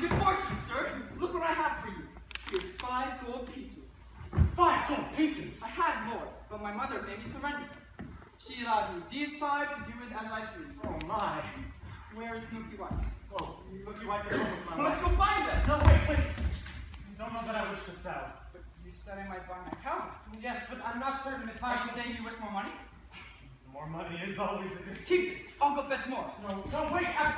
good fortune, sir. Look what I have for you. Here's five gold pieces. Five gold pieces? I had more, but my mother made me surrender. She allowed me these five to do it as I please. Oh my. Where is Milky White? Oh, Milky White is with my Let's go find them. No, wait, wait. You don't know that I wish to sell. But you said I might buy my cow. Yes, but I'm not certain if I... Are you saying you wish more money? More money is always a good... Keep this. I'll go fetch more. No, no, wait. I...